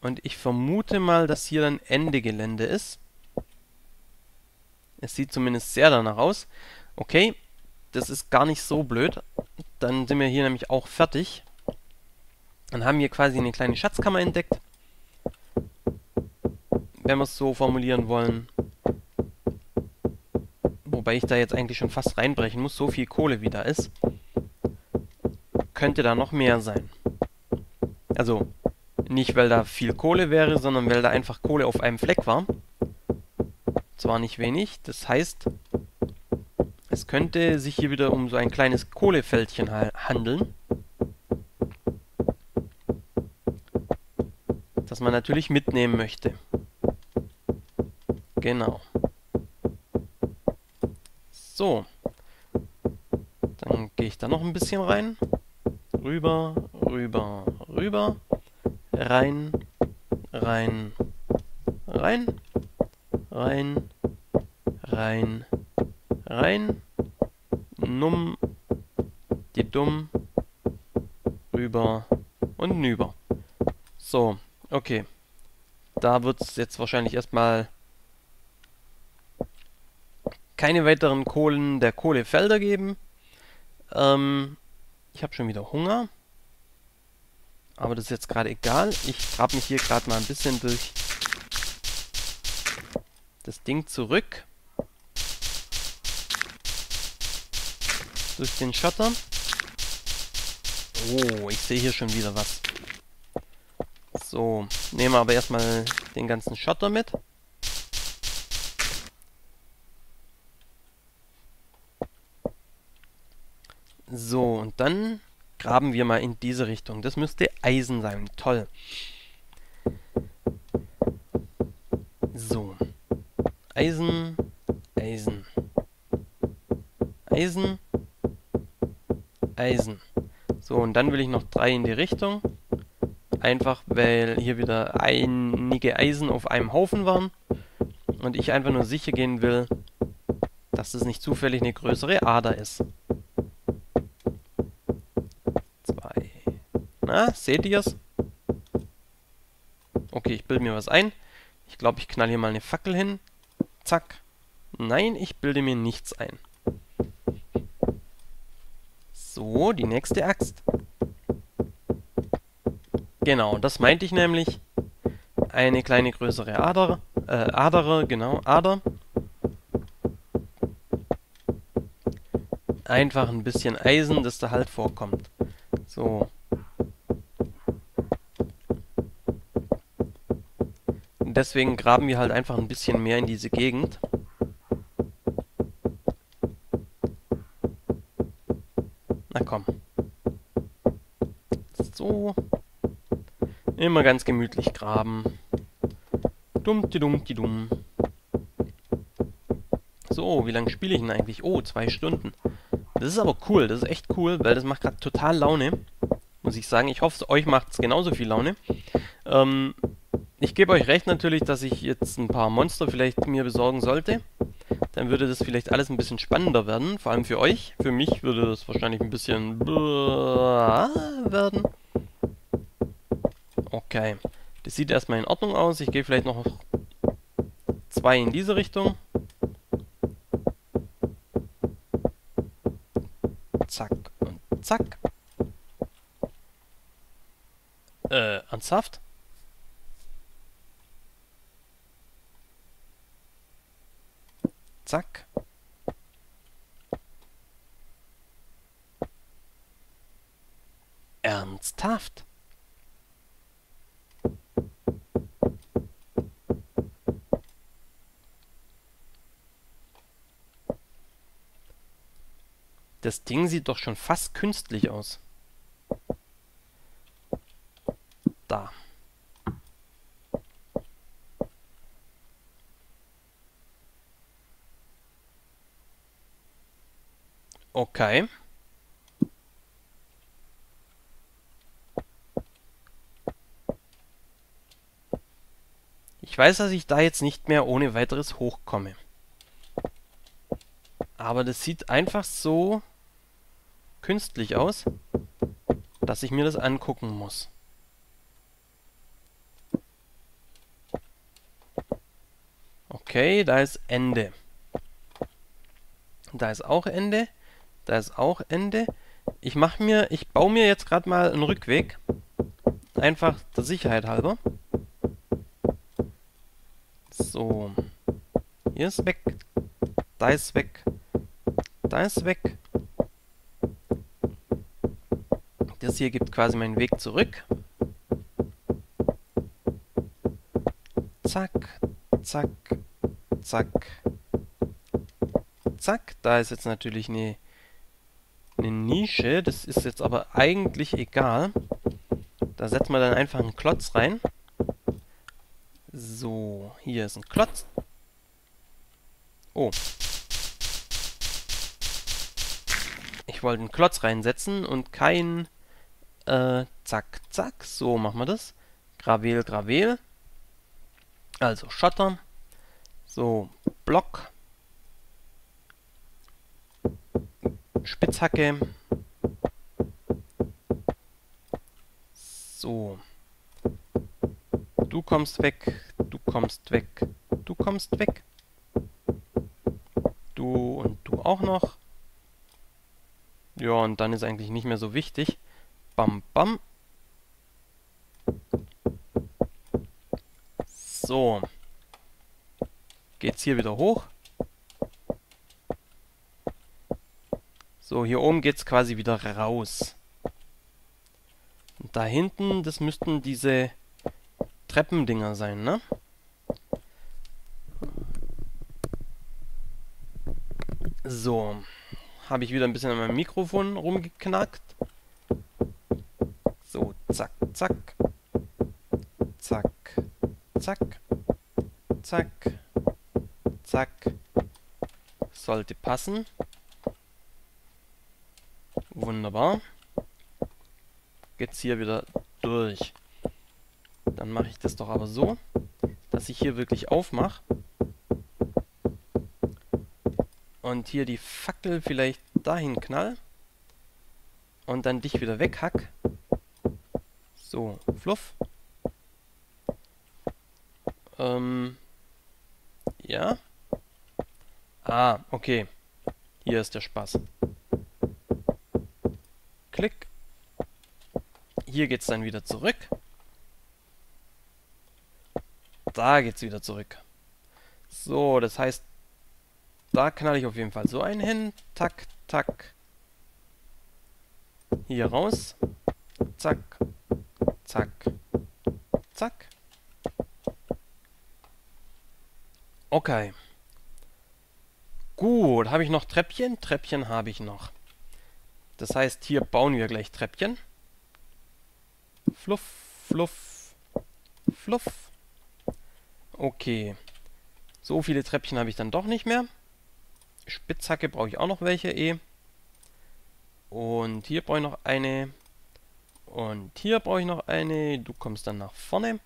Und ich vermute mal, dass hier dann Ende Gelände ist. Es sieht zumindest sehr danach aus. Okay, das ist gar nicht so blöd. Dann sind wir hier nämlich auch fertig. Dann haben wir quasi eine kleine Schatzkammer entdeckt. Wenn wir es so formulieren wollen. Wobei ich da jetzt eigentlich schon fast reinbrechen muss. So viel Kohle wie da ist. Könnte da noch mehr sein. Also, nicht weil da viel Kohle wäre, sondern weil da einfach Kohle auf einem Fleck war. Zwar nicht wenig. Das heißt, es könnte sich hier wieder um so ein kleines Kohlefeldchen handeln. Das man natürlich mitnehmen möchte. Genau. So. Dann gehe ich da noch ein bisschen rein. Rüber, rüber, rüber. Rein, rein, rein, rein, rein, rein. Numm, die dumm, rüber und nüber. So, okay. Da wird es jetzt wahrscheinlich erstmal keine weiteren Kohlen der Kohlefelder geben. Ähm, ich habe schon wieder Hunger. Aber das ist jetzt gerade egal. Ich grab mich hier gerade mal ein bisschen durch das Ding zurück. Durch den Schotter. Oh, ich sehe hier schon wieder was. So, nehmen wir aber erstmal den ganzen Schotter mit. So, und dann graben wir mal in diese Richtung. Das müsste Eisen sein. Toll. So. Eisen, Eisen. Eisen, Eisen. So, und dann will ich noch drei in die Richtung. Einfach, weil hier wieder einige Eisen auf einem Haufen waren. Und ich einfach nur sicher gehen will, dass es nicht zufällig eine größere Ader ist. Na, seht ihr's? Okay, ich bilde mir was ein. Ich glaube, ich knall hier mal eine Fackel hin. Zack. Nein, ich bilde mir nichts ein. So, die nächste Axt. Genau, das meinte ich nämlich. Eine kleine größere Ader. Äh, Adere, genau, Ader. Einfach ein bisschen Eisen, das da halt vorkommt. So. Deswegen graben wir halt einfach ein bisschen mehr in diese Gegend. Na komm. So. Immer ganz gemütlich graben. Dummti dummti dumm. So, wie lange spiele ich denn eigentlich? Oh, zwei Stunden. Das ist aber cool, das ist echt cool, weil das macht gerade total Laune. Muss ich sagen. Ich hoffe, euch macht es genauso viel Laune. Ähm, ich gebe euch recht natürlich, dass ich jetzt ein paar Monster vielleicht mir besorgen sollte. Dann würde das vielleicht alles ein bisschen spannender werden, vor allem für euch. Für mich würde das wahrscheinlich ein bisschen werden. Okay. Das sieht erstmal in Ordnung aus. Ich gehe vielleicht noch zwei in diese Richtung. Zack und zack. Äh, ernsthaft? Zack. Ernsthaft? Das Ding sieht doch schon fast künstlich aus. Da. Okay. Ich weiß, dass ich da jetzt nicht mehr ohne weiteres hochkomme. Aber das sieht einfach so künstlich aus, dass ich mir das angucken muss. Okay, da ist Ende. Da ist auch Ende. Da ist auch Ende. Ich mache mir, ich baue mir jetzt gerade mal einen Rückweg. Einfach der Sicherheit halber. So. Hier ist weg. Da ist weg. Da ist weg. Das hier gibt quasi meinen Weg zurück. Zack, zack, zack, zack. Da ist jetzt natürlich eine, eine Nische. Das ist jetzt aber eigentlich egal. Da setzen wir dann einfach einen Klotz rein. So, hier ist ein Klotz. Oh. Ich wollte einen Klotz reinsetzen und kein... Äh, zack, zack. So machen wir das. Gravel, Gravel. Also Schotter. So, Block. Spitzhacke. So. Du kommst weg, du kommst weg, du kommst weg. Du und du auch noch. Ja, und dann ist eigentlich nicht mehr so wichtig. Bam, bam. So. Geht's hier wieder hoch. So, hier oben geht's quasi wieder raus. Und da hinten, das müssten diese Treppendinger sein, ne? So. Habe ich wieder ein bisschen an meinem Mikrofon rumgeknackt. So, zack, zack. Zack, zack. Zack. Zack. Sollte passen. Wunderbar. Geht's hier wieder durch. Dann mache ich das doch aber so, dass ich hier wirklich aufmache. Und hier die Fackel vielleicht dahin knall. Und dann dich wieder weghack. So, fluff. Ähm, ja. Ah, okay. Hier ist der Spaß. Hier geht's dann wieder zurück. Da geht's wieder zurück. So, das heißt, da knall ich auf jeden Fall so einen hin. Tack, tack. Hier raus. Zack. Zack. Zack. Okay. Gut, habe ich noch Treppchen? Treppchen habe ich noch. Das heißt, hier bauen wir gleich Treppchen. Fluff, fluff, fluff. Okay. So viele Treppchen habe ich dann doch nicht mehr. Spitzhacke brauche ich auch noch welche eh. Und hier brauche ich noch eine. Und hier brauche ich noch eine. Du kommst dann nach vorne.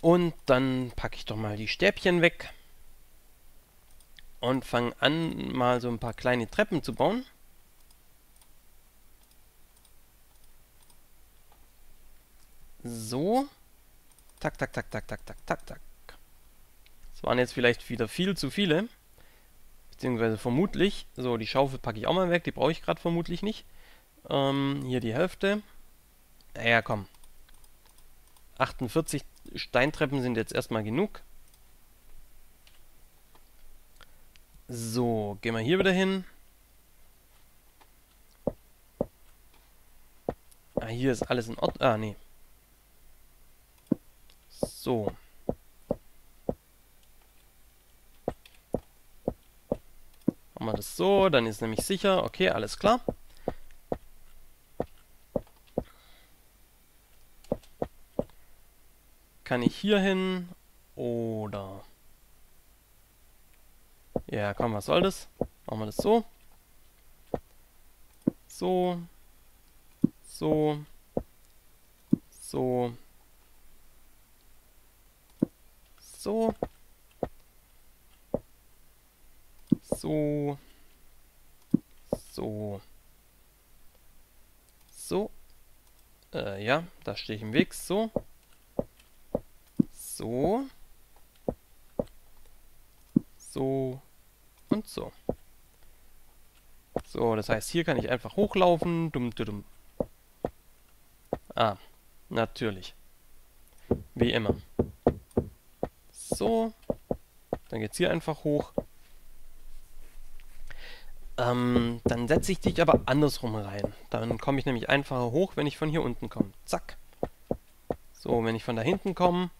Und dann packe ich doch mal die Stäbchen weg. Und fange an, mal so ein paar kleine Treppen zu bauen. So. Tak, tak, tak, tak, tak, tak, tak, tak. Das waren jetzt vielleicht wieder viel zu viele. Beziehungsweise vermutlich. So, die Schaufel packe ich auch mal weg. Die brauche ich gerade vermutlich nicht. Ähm, hier die Hälfte. Naja, komm. 48 Steintreppen sind jetzt erstmal genug. So, gehen wir hier wieder hin. Ah, hier ist alles in Ordnung. Ah, nee. So. Machen wir das so, dann ist nämlich sicher. Okay, alles klar. Kann ich hier hin oder... Ja, komm, was soll das? Machen wir das so. So. So. So. So. So. So. So. Äh, ja, da stehe ich im Weg. So. So. So. Und so. So, das heißt, hier kann ich einfach hochlaufen. Dumm, dumm. Ah, natürlich. Wie immer. So. Dann geht's hier einfach hoch. Ähm, dann setze ich dich aber andersrum rein. Dann komme ich nämlich einfacher hoch, wenn ich von hier unten komme. Zack. So, wenn ich von da hinten komme,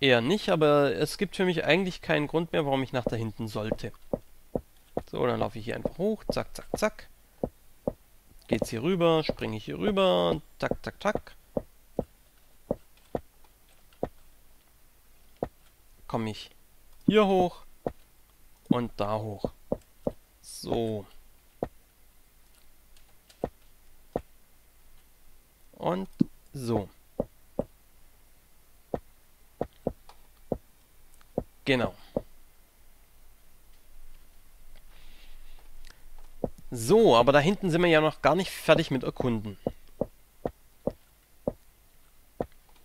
eher nicht, aber es gibt für mich eigentlich keinen Grund mehr, warum ich nach da hinten sollte. So, dann laufe ich hier einfach hoch, zack, zack, zack. Geht's hier rüber, springe ich hier rüber, zack, zack, zack. Komme ich hier hoch und da hoch. So. Und so. Genau. So, aber da hinten sind wir ja noch gar nicht fertig mit erkunden.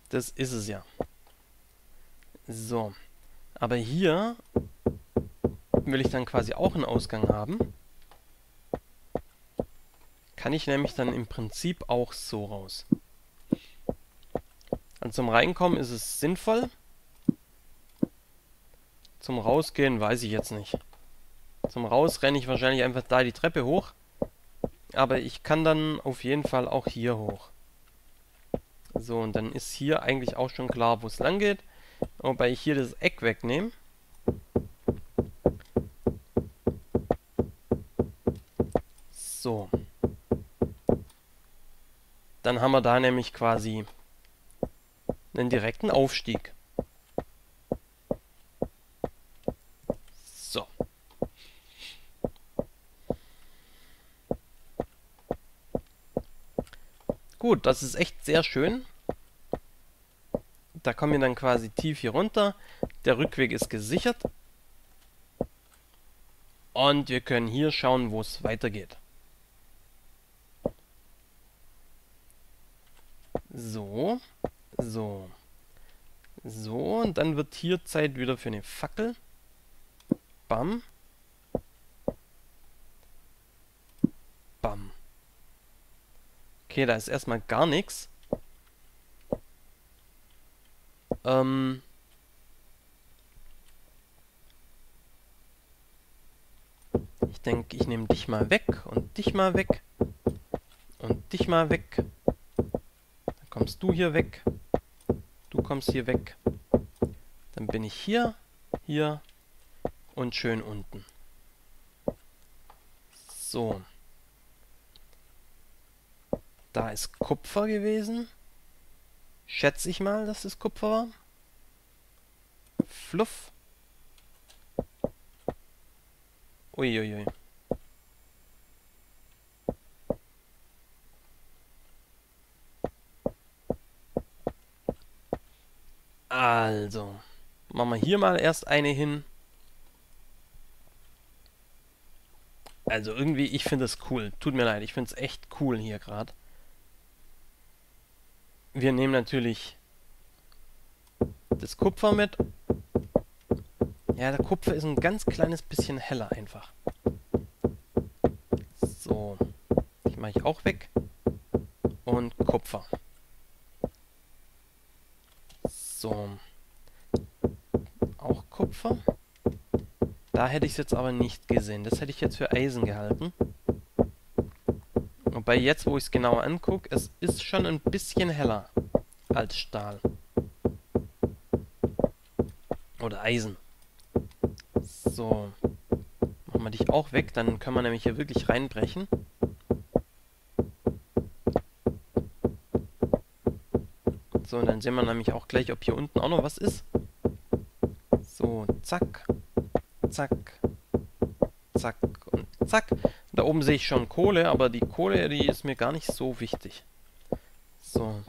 Das ist es ja. So. Aber hier will ich dann quasi auch einen Ausgang haben. Kann ich nämlich dann im Prinzip auch so raus. Und zum Reinkommen ist es sinnvoll. Zum Rausgehen weiß ich jetzt nicht. Zum Raus renne ich wahrscheinlich einfach da die Treppe hoch. Aber ich kann dann auf jeden Fall auch hier hoch. So, und dann ist hier eigentlich auch schon klar, wo es lang geht. Wobei ich hier das Eck wegnehme. So. Dann haben wir da nämlich quasi einen direkten Aufstieg. Gut, das ist echt sehr schön. Da kommen wir dann quasi tief hier runter. Der Rückweg ist gesichert. Und wir können hier schauen, wo es weitergeht. So. So. So, und dann wird hier Zeit wieder für eine Fackel. Bam. Okay, da ist erstmal gar nichts. Ähm... Ich denke, ich nehme dich mal weg und dich mal weg und dich mal weg. Dann kommst du hier weg. Du kommst hier weg. Dann bin ich hier, hier und schön unten. So. Da ist Kupfer gewesen. Schätze ich mal, dass es Kupfer war. Fluff. Uiuiui. Also, machen wir hier mal erst eine hin. Also irgendwie, ich finde es cool. Tut mir leid, ich finde es echt cool hier gerade wir nehmen natürlich das Kupfer mit. Ja, der Kupfer ist ein ganz kleines bisschen heller einfach. So, die mache ich auch weg. Und Kupfer. So. Auch Kupfer. Da hätte ich es jetzt aber nicht gesehen. Das hätte ich jetzt für Eisen gehalten. Wobei jetzt, wo ich es genauer angucke, es ist schon ein bisschen heller als Stahl. Oder Eisen. So. Machen wir dich auch weg, dann können wir nämlich hier wirklich reinbrechen. So, und dann sehen wir nämlich auch gleich, ob hier unten auch noch was ist. So, zack, zack, zack und zack. Da oben sehe ich schon Kohle, aber die Kohle, die ist mir gar nicht so wichtig. So.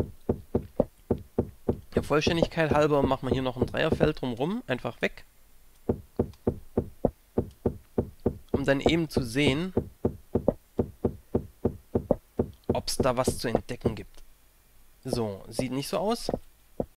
Der Vollständigkeit halber machen wir hier noch ein Dreierfeld drumherum, einfach weg. Um dann eben zu sehen, ob es da was zu entdecken gibt. So, sieht nicht so aus.